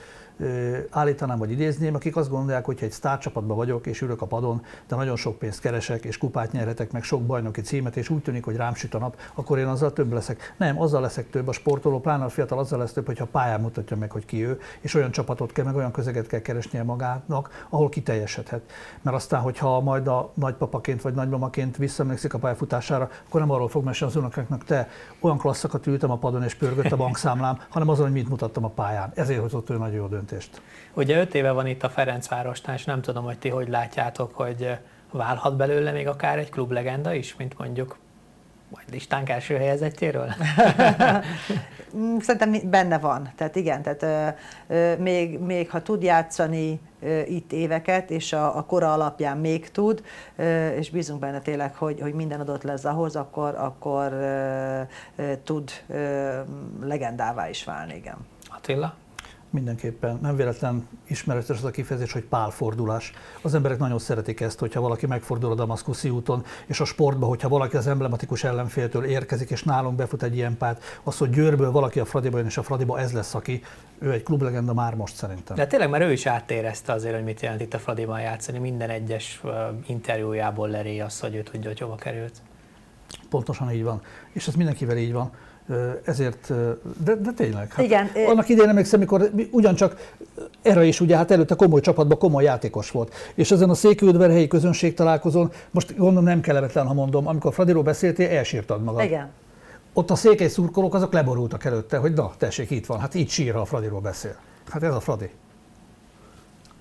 A: állítanám vagy idézném, akik azt gondolják, hogy egy sztárcsapatban vagyok és ülök a padon, de nagyon sok pénzt keresek, és kupát nyerhetek, meg sok bajnoki címet, és úgy tűnik, hogy rám süt a nap, akkor én azzal több leszek. Nem, azzal leszek több, a sportoló, pláne a fiatal azzal lesz több, hogyha pályán mutatja meg, hogy ki ő, és olyan csapatot kell, meg olyan közeget kell keresnie magának, ahol kiteljesedhet. Mert aztán, hogyha majd a nagypapaként vagy nagymamaként visszaemlékszik a pályafutására, akkor nem arról fog mesélni az unokáknak, te olyan klasszakat ültem a padon és pörgött a bankszámlám, hanem azon, hogy mit mutattam a pályán. Ezért hozott ő nagyon jó döntést döntést.
C: Ugye öt éve van itt a Ferencvárosnál, és nem tudom, hogy ti hogy látjátok, hogy válhat belőle még akár egy klublegenda is, mint mondjuk majd listánk első helyezettjéről?
B: Mm, szerintem benne van. Tehát igen, tehát ö, ö, még, még ha tud játszani ö, itt éveket, és a, a kora alapján még tud, ö, és bízunk benne tényleg, hogy, hogy minden adott lesz ahhoz, akkor, akkor ö, ö, tud ö, legendává is válni, igen.
C: Attila?
A: Mindenképpen nem véletlen ismeretes az a kifejezés, hogy pálfordulás. Az emberek nagyon szeretik ezt, hogyha valaki megfordul a Damaszkuszi úton, és a sportban, hogyha valaki az emblematikus ellenféltől érkezik, és nálunk befut egy ilyen párt, az, hogy Győrből valaki a Fradiba jön, és a Fradiba ez lesz, aki ő egy klublegenda már most szerintem.
C: De tényleg, mert ő is áttérezte azért, hogy mit jelent itt a Fradiban játszani. Minden egyes interjújából leré azt, hogy ő tudja, hogy hova került.
A: Pontosan így van. És ez mindenkivel így van ezért, de, de tényleg.
B: Hát Igen.
A: Annak idején emlékszem, amikor ugyancsak erre is ugye, hát előtte komoly csapatban komoly játékos volt. És ezen a székődverhelyi közönség találkozón, most gondolom nem kellemetlen, ha mondom, amikor Fradiról beszéltél, elsírtad magad.
B: Igen.
A: Ott a székely szurkolók azok leborultak előtte, hogy na, tessék, itt van, hát így sír, ha a Fradiról beszél. Hát ez a Fradi.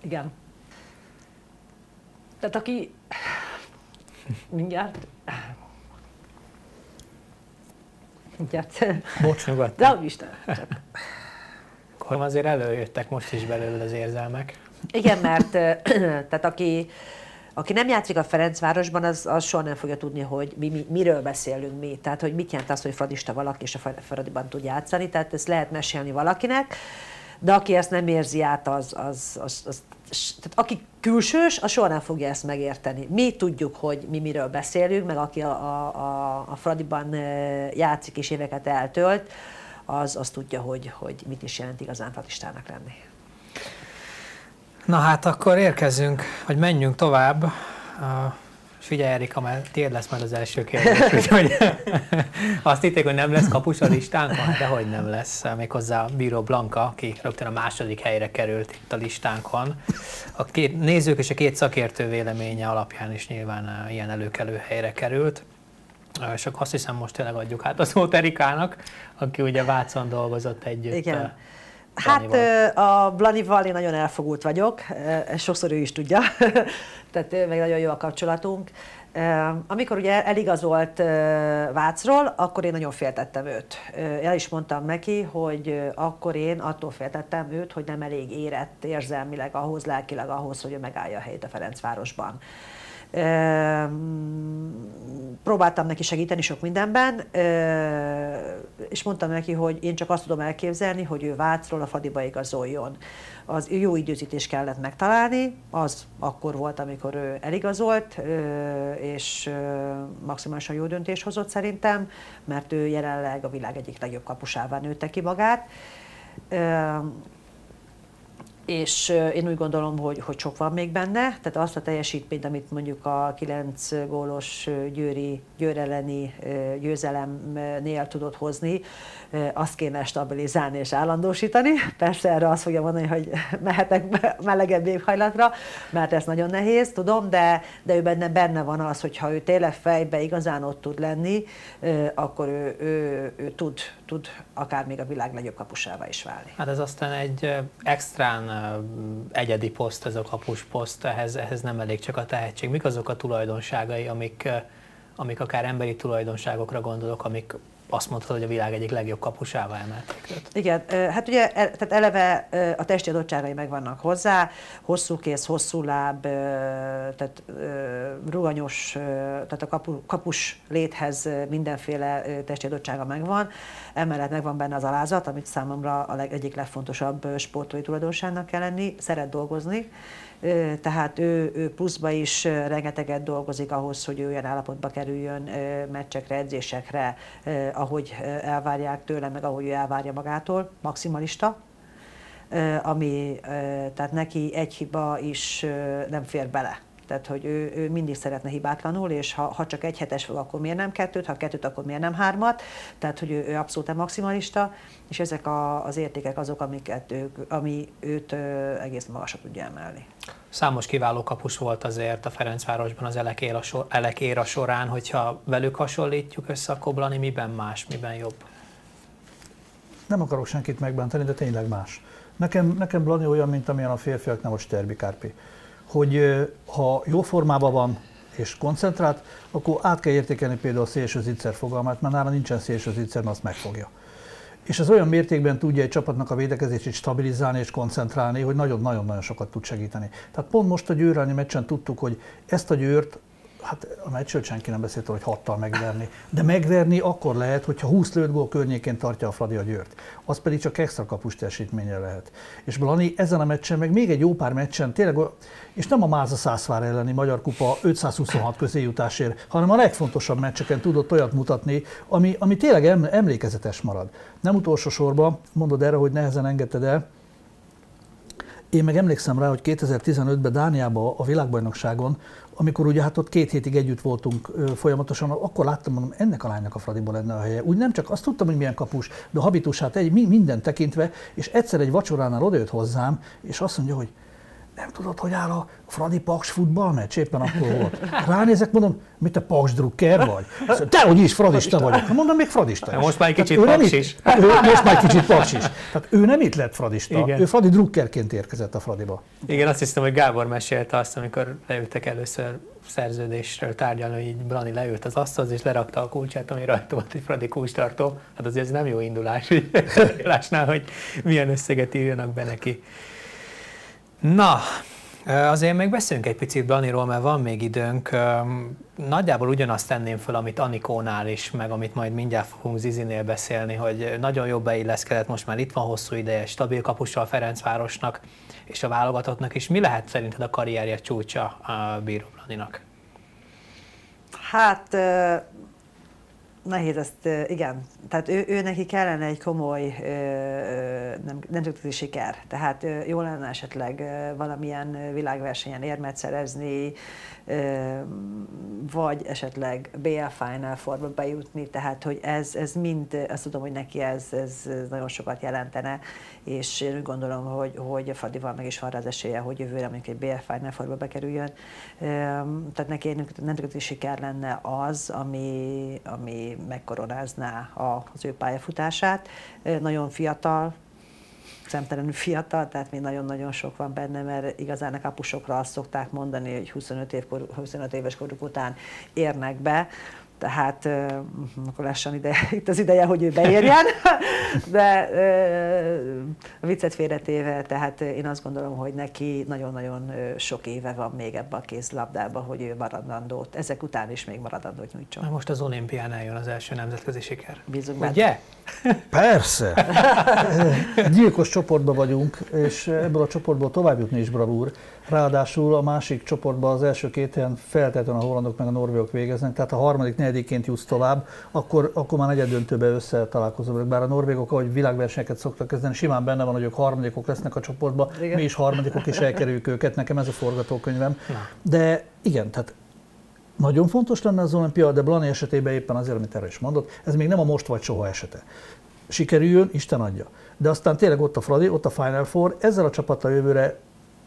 B: Igen. Tehát aki mindjárt Mindjárt.
C: Bocs, nyugodt.
B: De Isten.
C: Csak. azért előjöttek most is belőle az érzelmek.
B: Igen, mert tehát aki, Aki nem játszik a Ferencvárosban, az, az soha nem fogja tudni, hogy mi, mi, miről beszélünk mi. Tehát, hogy mit jelent az, hogy fradista valaki, és a Fradiban tud játszani. Tehát ezt lehet mesélni valakinek, de aki ezt nem érzi át, az, az, az, az tehát aki külsős, az soha nem fogja ezt megérteni. Mi tudjuk, hogy mi miről beszélünk, meg aki a, a, a Fradiban játszik és éveket eltölt, az, az tudja, hogy, hogy mit is jelent igazán fradistának lenni.
C: Na hát akkor érkezünk, hogy menjünk tovább. Figyelj Erika, mert tiéd lesz majd az első kérdés, úgyhogy azt hitték, hogy nem lesz kapus a listánkon, de hogy nem lesz. Méghozzá Bíró Blanka, aki rögtön a második helyre került itt a listánkon. A két nézők és a két szakértő véleménye alapján is nyilván ilyen előkelő helyre került. És akkor azt hiszem most tényleg adjuk át a szót Erikának, aki ugye Vácon dolgozott együtt.
B: Igen. Hát a Blanival én nagyon elfogult vagyok, sokszor ő is tudja, tehát meg nagyon jó a kapcsolatunk. Amikor ugye eligazolt Vácról, akkor én nagyon féltettem őt. El is mondtam neki, hogy akkor én attól féltettem őt, hogy nem elég érett érzelmileg ahhoz, lelkileg ahhoz, hogy ő megállja a helyét a Ferencvárosban. Próbáltam neki segíteni sok mindenben, és mondtam neki, hogy én csak azt tudom elképzelni, hogy ő Vácról a Fadiba igazoljon. Az jó időzítés kellett megtalálni, az akkor volt, amikor ő eligazolt, és maximálisan jó döntés hozott szerintem, mert ő jelenleg a világ egyik legjobb kapusává nőtte ki magát és én úgy gondolom, hogy, hogy sok van még benne, tehát azt a teljesítményt, amit mondjuk a 9 gólos győri, győr elleni győzelemnél tudott hozni, azt kéne stabilizálni és állandósítani. Persze erre azt fogja mondani, hogy mehetek melegebb éghajlatra, mert ez nagyon nehéz, tudom, de, de ő benne, benne van az, hogy ha ő tényleg fejbe igazán ott tud lenni, akkor ő, ő, ő tud, tud akár még a világ legjobb kapusává is válni.
C: Hát ez aztán egy extrán egyedi poszt, ez a kapus poszt, ehhez, ehhez nem elég csak a tehetség. Mik azok a tulajdonságai, amik, amik akár emberi tulajdonságokra gondolok, amik azt mondhatod, hogy a világ egyik legjobb kapusává emelték.
B: Igen, hát ugye e, tehát eleve a testi adottságai megvannak hozzá, hosszú kéz, hosszú láb, tehát ruganyos, tehát a kapu, kapus léthez mindenféle testi adottsága megvan. Emellett megvan benne az alázat, amit számomra a leg, egyik legfontosabb sportolói tulajdonságnak kell lenni, szeret dolgozni, tehát ő, ő pluszba is rengeteget dolgozik ahhoz, hogy ő olyan állapotba kerüljön meccsekre, edzésekre, ahogy elvárják tőle, meg ahogy ő elvárja magától, maximalista, ami, tehát neki egy hiba is nem fér bele. Tehát, hogy ő, ő mindig szeretne hibátlanul, és ha, ha csak egy hetes fog, akkor miért nem kettőt, ha kettőt, akkor miért nem hármat. Tehát, hogy ő, ő abszolút maximalista, és ezek a, az értékek azok, amiket ő, ami őt ö, egész magasra tudja emelni.
C: Számos kiváló kapus volt azért a Ferencvárosban az Elek éra, sor, Elek éra során, hogyha velük hasonlítjuk össze, akkor Blani miben más, miben jobb?
A: Nem akarok senkit megbántani, de tényleg más. Nekem, nekem Blani olyan, mint amilyen a férfiak, nem a Sterbi Kárpi hogy ha jó formában van és koncentrált, akkor át kell értékelni például a szélső zicser fogalmát, mert nála nincsen szélső zicser, azt megfogja. És ez olyan mértékben tudja egy csapatnak a védekezését stabilizálni és koncentrálni, hogy nagyon-nagyon-nagyon sokat tud segíteni. Tehát pont most a győrelni meccsen tudtuk, hogy ezt a győrt hát a meccsről senki nem beszélt, hogy hattal megverni. De megverni akkor lehet, hogyha 20 lőtt gól környékén tartja a Fradi a Győrt. Az pedig csak extra kapus teljesítménye lehet. És Blani ezen a meccsen, meg még egy jó pár meccsen, tényleg, és nem a Máza Szászvár elleni Magyar Kupa 526 közéjutásért, hanem a legfontosabb meccseken tudott olyat mutatni, ami, ami tényleg emlékezetes marad. Nem utolsó sorban, mondod erre, hogy nehezen engedted el, én meg emlékszem rá, hogy 2015-ben Dániában a világbajnokságon amikor ugye hát ott két hétig együtt voltunk folyamatosan, akkor láttam, mondom, ennek a lánynak a Fradiból lenne a helye. Úgy nem csak azt tudtam, hogy milyen kapus, de a habitusát egy, minden tekintve, és egyszer egy vacsoránál odajött hozzám, és azt mondja, hogy nem tudod, hogy áll a Fradi Paks futballmeccs éppen akkor volt. Ránézek, mondom, mit te Paks drukker vagy? Te, hogy is fradista vagyok. Mondom, még fradista
C: is. Most már egy kicsit Paks is.
A: Ő, most már egy kicsit Paks is. Tehát ő nem itt lett fradista, Igen. ő Fradi drukkerként érkezett a Fradiba.
C: Igen, azt hiszem, hogy Gábor mesélte azt, amikor leültek először szerződésről tárgyalni, hogy így Brani leült az asztalhoz, és lerakta a kulcsát, ami rajta volt egy Fradi kulcstartó. Hát azért ez nem jó indulás, hogy hogy milyen összeget írjanak be neki. Na, Azért még beszéljünk egy picit Blaniról, mert van még időnk. Nagyjából ugyanazt tenném föl, amit Anikónál is, meg amit majd mindjárt fogunk Zizinél beszélni, hogy nagyon jobb beilleszkedett, most már itt van hosszú ideje, stabil kapussal Ferencvárosnak és a válogatottnak is. Mi lehet szerinted a karrierje csúcsa a Bíró Blaninak?
B: Hát nehéz ezt, igen. Tehát ő, ő neki kellene egy komoly nem, nemzetközi siker. Tehát jó lenne esetleg valamilyen világversenyen érmet szerezni, vagy esetleg BL Final Fourba bejutni, tehát hogy ez, ez mind, azt tudom, hogy neki ez, ez nagyon sokat jelentene, és én úgy gondolom, hogy, hogy a Fadival meg is van rá az esélye, hogy jövőre mondjuk egy BL Final Fourba bekerüljön. Tehát neki egy nemzetközi siker lenne az, ami, ami megkoronázná az ő pályafutását. Nagyon fiatal, szemtelenül fiatal, tehát még nagyon-nagyon sok van benne, mert igazán a kapusokra azt szokták mondani, hogy 25, év, 25 éves koruk után érnek be, tehát uh, akkor lassan ide, itt az ideje, hogy ő beérjen, de uh, a viccet félretéve, tehát én azt gondolom, hogy neki nagyon-nagyon sok éve van még ebbe a kézlabdába, hogy ő maradandót, ezek után is még maradandót nyújtson.
C: Na most az olimpián eljön az első nemzetközi siker.
B: Bízunk
C: Ugye?
A: Persze! Gyilkos csoportban vagyunk, és ebből a csoportból tovább jutni is bravúr. Ráadásul a másik csoportban az első két helyen feltétlenül a hollandok meg a norvégok végeznek, tehát a harmadik, negyediként jutsz tovább, akkor, akkor már negyed döntőbe összetalálkozunk. Bár a norvégok, ahogy világversenyeket szoktak kezdeni, simán benne van, hogy ők harmadikok lesznek a csoportban, igen. mi is harmadikok, és elkerüljük őket, nekem ez a forgatókönyvem. De igen, tehát nagyon fontos lenne az olimpia, de Blani esetében éppen azért, amit erre is mondott, ez még nem a most vagy soha esete. Sikerüljön, Isten adja. De aztán tényleg ott a Fradi, ott a Final Four, ezzel a csapattal jövőre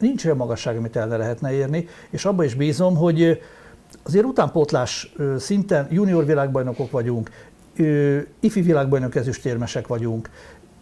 A: nincs olyan magasság, amit el lehetne érni, és abban is bízom, hogy azért utánpótlás szinten junior világbajnokok vagyunk, ifi világbajnok ezüstérmesek vagyunk,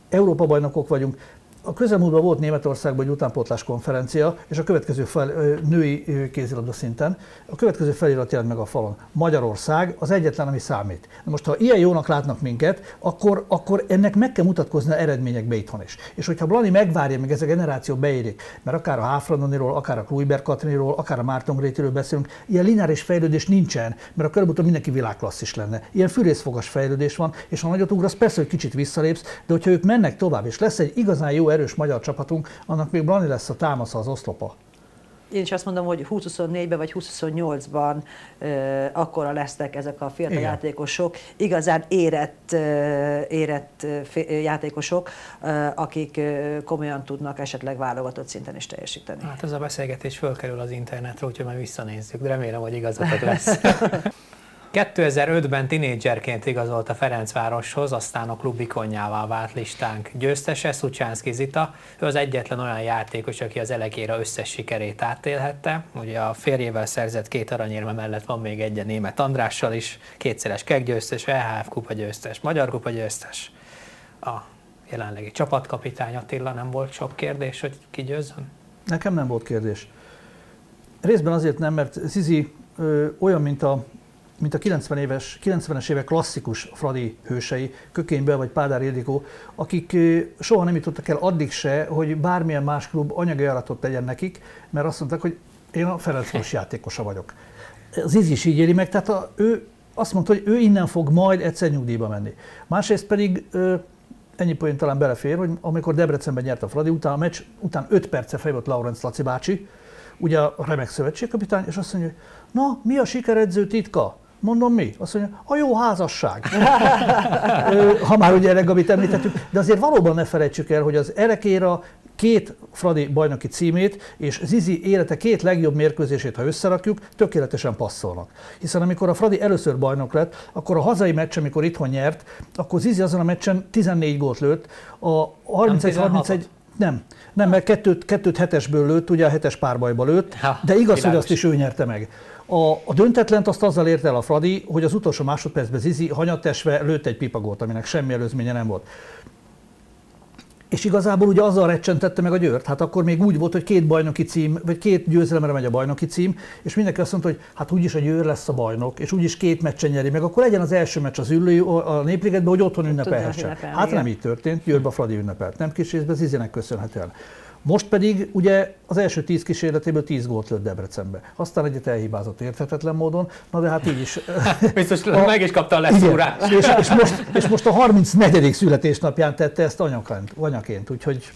A: Európa bajnokok vagyunk, a közelmúltban volt Németországban egy utánpótlás konferencia, és a következő fel, női kézilabda szinten, a következő felirat jelent meg a falon. Magyarország az egyetlen, ami számít. Na most, ha ilyen jónak látnak minket, akkor, akkor ennek meg kell mutatkozni eredményekbe itthon is. És hogyha Blani megvárja, meg ez a generáció beérik, mert akár a Háfranoniról, akár a Kluiber Katriról, akár a Márton Grétiről beszélünk, ilyen lineáris fejlődés nincsen, mert a körülbelül mindenki világklasszis lenne. Ilyen fűrészfogas fejlődés van, és ha nagyot ugrasz, persze, hogy kicsit visszalépsz, de hogyha ők mennek tovább, és lesz egy igazán jó erős magyar csapatunk, annak még Blani lesz a támasza az oszlopa.
B: Én is azt mondom, hogy 2024-ben vagy 2028-ban uh, akkora lesznek ezek a fiatal Igen. játékosok, igazán érett, uh, érett uh, játékosok, uh, akik uh, komolyan tudnak esetleg válogatott szinten is teljesíteni.
C: Hát ez a beszélgetés fölkerül az internetre, úgyhogy majd visszanézzük, de remélem, hogy igazatok lesz. 2005-ben tinédzserként igazolt a Ferencvároshoz, aztán a klub ikonjává vált listánk győztese, Szucsánszki Zita. Ő az egyetlen olyan játékos, aki az elekéra összes sikerét átélhette. Ugye a férjével szerzett két aranyérme mellett van még egy a német Andrással is, kétszeres keggyőztes, EHF kupa győztes, Magyar kupa győztes. A jelenlegi csapatkapitány Attila nem volt sok kérdés, hogy ki győzzön?
A: Nekem nem volt kérdés. Részben azért nem, mert Zizi ö, olyan, mint a mint a 90 éves, 90-es évek klasszikus Fradi hősei, Kökénybel vagy Pádár Ildikó, akik soha nem jutottak el addig se, hogy bármilyen más klub anyagi ajánlatot tegyen nekik, mert azt mondták, hogy én a Ferencváros játékosa vagyok. Az Izi is így éli meg, tehát a, ő azt mondta, hogy ő innen fog majd egyszer nyugdíjba menni. Másrészt pedig ennyi poén talán belefér, hogy amikor Debrecenben nyert a Fradi, utána a meccs után 5 perce fejlott Laurenc Laci bácsi, ugye a remek szövetségkapitány, és azt mondja, hogy na, mi a sikeredző titka? Mondom, mi? Azt mondja, a jó házasság. ha már ugye erre, amit említettük, de azért valóban ne felejtsük el, hogy az Erekéra két Fradi bajnoki címét és Zizi élete két legjobb mérkőzését, ha összerakjuk, tökéletesen passzolnak. Hiszen amikor a Fradi először bajnok lett, akkor a hazai meccs, amikor itthon nyert, akkor Zizi azon a meccsen 14 gólt lőtt, a 31-31 nem, nem, mert kettőt, kettőt hetesből lőtt, ugye a hetes párbajba lőtt, ha, de igaz, hogy azt is ő nyerte meg. A, a döntetlent azt azzal ért el a Fradi, hogy az utolsó másodpercben Zizi hanyattesve lőtt egy pipagolt, aminek semmi előzménye nem volt. És igazából ugye azzal recsentette meg a Győrt, hát akkor még úgy volt, hogy két bajnoki cím, vagy két győzelemre megy a bajnoki cím, és mindenki azt mondta, hogy hát úgyis a Győr lesz a bajnok, és úgyis két meccsen nyeri meg, akkor legyen az első meccs az ülő a Népligetben, hogy otthon ünnepelhessen. Hát nem így történt, Győrbe a Fradi ünnepelt, nem kis részben Zizinek köszönhetően. Most pedig ugye az első tíz kísérletéből tíz gólt lőtt Debrecenbe. Aztán egyet elhibázott érthetetlen módon, na de hát így is.
C: Biztos a, meg is kapta a leszúrást.
A: És, és, most, és most a 34. születésnapján tette ezt anyaként, anyaként úgyhogy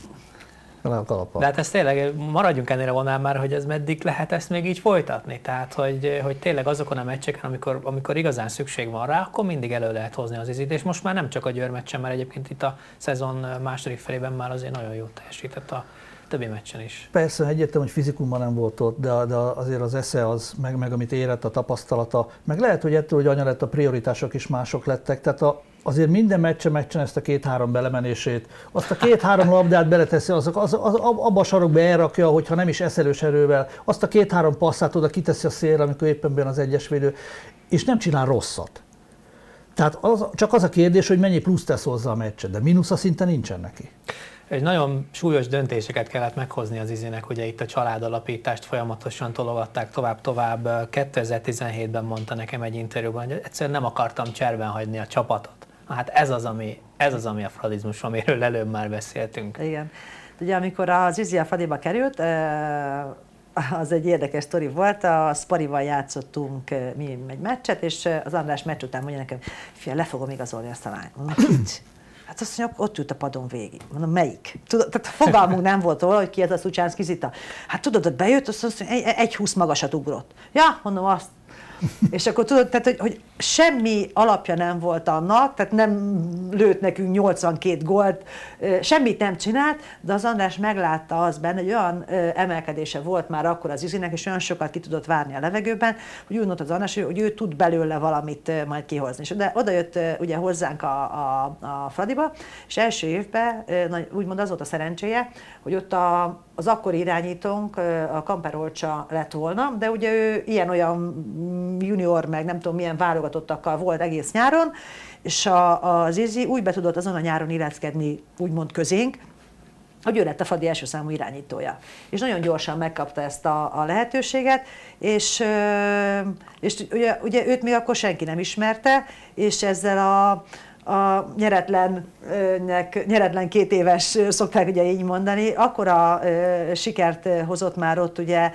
C: de hát ez tényleg, maradjunk ennél a vonal már, hogy ez meddig lehet ezt még így folytatni. Tehát, hogy, hogy tényleg azokon a meccseken, amikor, amikor igazán szükség van rá, akkor mindig elő lehet hozni az izit. És most már nem csak a Győr meccsen, mert egyébként itt a szezon második felében már azért nagyon jót teljesített a többi meccsen is.
A: Persze, egyértelmű, hogy fizikumban nem volt ott, de, de azért az esze az, meg, meg amit érett, a tapasztalata, meg lehet, hogy ettől, hogy anya lett, a prioritások is mások lettek. Tehát a, azért minden meccse meccsen ezt a két-három belemenését, azt a két-három labdát beleteszi, az, az, az, abba a sarokba elrakja, hogyha nem is eszelős erővel, azt a két-három passzát oda kiteszi a szélre, amikor éppen benne az egyes védő, és nem csinál rosszat. Tehát az, csak az a kérdés, hogy mennyi plusz tesz hozzá a meccset, de a szinte nincsen neki.
C: Egy nagyon súlyos döntéseket kellett meghozni az izének, ugye itt a családalapítást folyamatosan tologatták tovább-tovább. 2017-ben mondta nekem egy interjúban, hogy egyszerűen nem akartam cserben hagyni a csapatot. Hát ez az, ami, ez az, ami a fradizmus, amiről előbb már beszéltünk.
B: Igen. Ugye amikor az Izi a Fadiba került, az egy érdekes sztori volt, a Sparival játszottunk mi egy meccset, és az András meccs után mondja nekem, fia, le fogom igazolni ezt a lányt. Hát azt mondja, ott ült a padon végig. Mondom, melyik? Tudod, tehát fogalmunk nem volt róla, hogy ki ez a Szucsánszki Zita. Hát tudod, ott bejött, azt mondja, egy, egy húsz magasat ugrott. Ja, mondom, azt és akkor tudod, tehát, hogy, hogy semmi alapja nem volt annak, tehát nem lőtt nekünk 82 gólt, semmit nem csinált, de az András meglátta az benne, hogy olyan emelkedése volt már akkor az izinek, és olyan sokat ki tudott várni a levegőben, hogy úgy mondta az András, hogy ő tud belőle valamit majd kihozni. És de oda jött ugye hozzánk a, a, a Fradiba, és első évben úgymond az volt a szerencséje, hogy ott a, az akkori irányítónk a Kamper Olcsa lett volna, de ugye ő ilyen-olyan junior, meg nem tudom milyen válogatottakkal volt egész nyáron, és a, az Izzi úgy be tudott azon a nyáron illeszkedni, úgymond közénk, hogy ő lett a Fadi első számú irányítója. És nagyon gyorsan megkapta ezt a, a lehetőséget, és, és ugye, ugye őt még akkor senki nem ismerte, és ezzel a, a nyeretlennek, nyeretlen két éves, szokták ugye így mondani, akkora sikert hozott már ott ugye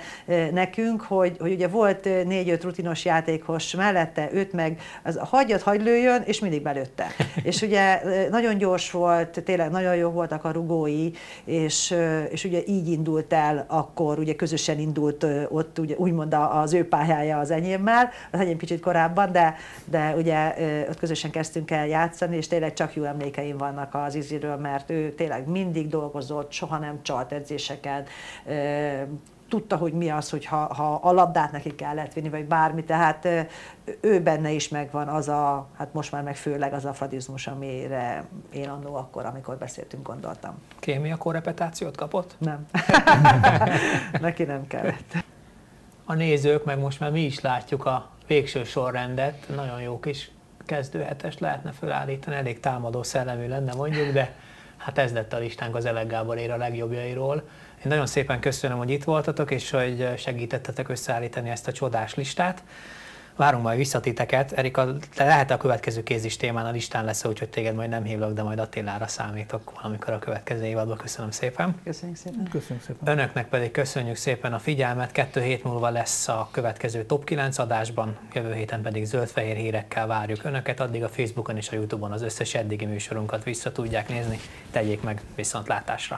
B: nekünk, hogy, hogy ugye volt négy-öt rutinos játékos mellette, őt meg az hagyjat, hagy lőjön, és mindig belőtte. és ugye nagyon gyors volt, tényleg nagyon jó voltak a rugói, és, és ugye így indult el akkor, ugye közösen indult ott ugye, úgymond az ő pályája az enyémmel, az enyém kicsit korábban, de, de ugye ott közösen kezdtünk el játszani, játszani, és tényleg csak jó emlékeim vannak az Iziről, mert ő tényleg mindig dolgozott, soha nem csalt edzéseken, tudta, hogy mi az, hogy ha, ha a labdát neki kellett vinni, vagy bármi, tehát ő benne is megvan az a, hát most már meg főleg az a fradizmus, amire én annó akkor, amikor beszéltünk, gondoltam.
C: Kémia korrepetációt kapott?
B: Nem. neki nem kellett.
C: A nézők, meg most már mi is látjuk a végső sorrendet, nagyon jó kis kezdőhetest lehetne felállítani, elég támadó szellemű lenne mondjuk, de hát ez lett a listánk az Elek Gáborér a legjobbjairól. Én nagyon szépen köszönöm, hogy itt voltatok, és hogy segítettetek összeállítani ezt a csodás listát. Várunk majd visszatiteket. Erika, te lehet a következő kézis témán a listán lesz, úgyhogy téged majd nem hívlak, de majd Attilára számítok valamikor a következő évadban. Köszönöm szépen.
B: Köszönjük szépen.
A: Köszönjük szépen.
C: Önöknek pedig köszönjük szépen a figyelmet. Kettő hét múlva lesz a következő Top 9 adásban, jövő héten pedig zöld-fehér hírekkel várjuk Önöket. Addig a Facebookon és a Youtube-on az összes eddigi műsorunkat vissza tudják nézni. Tegyék meg viszontlátásra.